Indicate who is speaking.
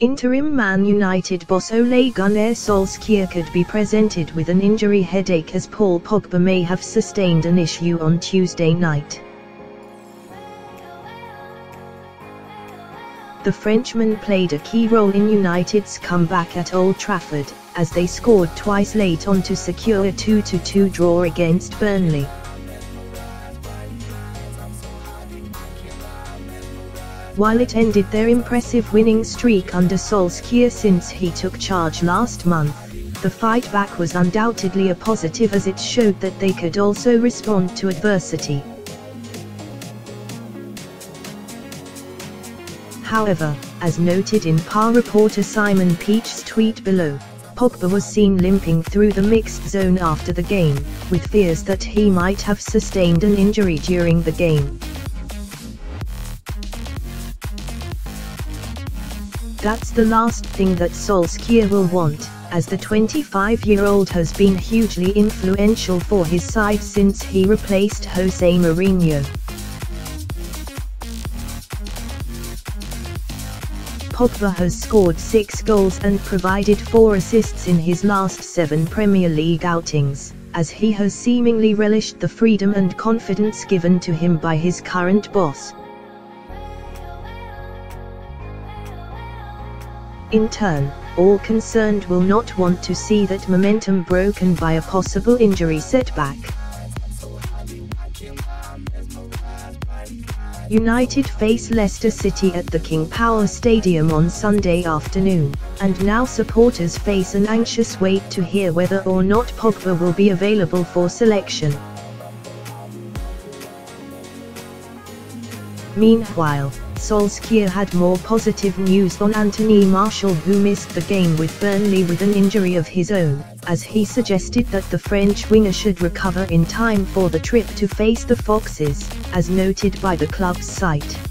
Speaker 1: Interim Man United boss Ole Gunnar Solskjaer could be presented with an injury headache as Paul Pogba may have sustained an issue on Tuesday night. The Frenchman played a key role in United's comeback at Old Trafford, as they scored twice late on to secure a 2-2 draw against Burnley. While it ended their impressive winning streak under Solskjaer since he took charge last month. The fight back was undoubtedly a positive as it showed that they could also respond to adversity. However, as noted in PAR reporter Simon Peach's tweet below, Pogba was seen limping through the mixed zone after the game, with fears that he might have sustained an injury during the game. That's the last thing that Solskjaer will want, as the 25-year-old has been hugely influential for his side since he replaced Jose Mourinho. Pogba has scored six goals and provided four assists in his last seven Premier League outings, as he has seemingly relished the freedom and confidence given to him by his current boss. In turn, all concerned will not want to see that momentum broken by a possible injury setback. United face Leicester City at the King Power Stadium on Sunday afternoon, and now supporters face an anxious wait to hear whether or not Pogba will be available for selection. Meanwhile, Solskjaer had more positive news on Anthony Martial who missed the game with Burnley with an injury of his own, as he suggested that the French winger should recover in time for the trip to face the Foxes, as noted by the club's site.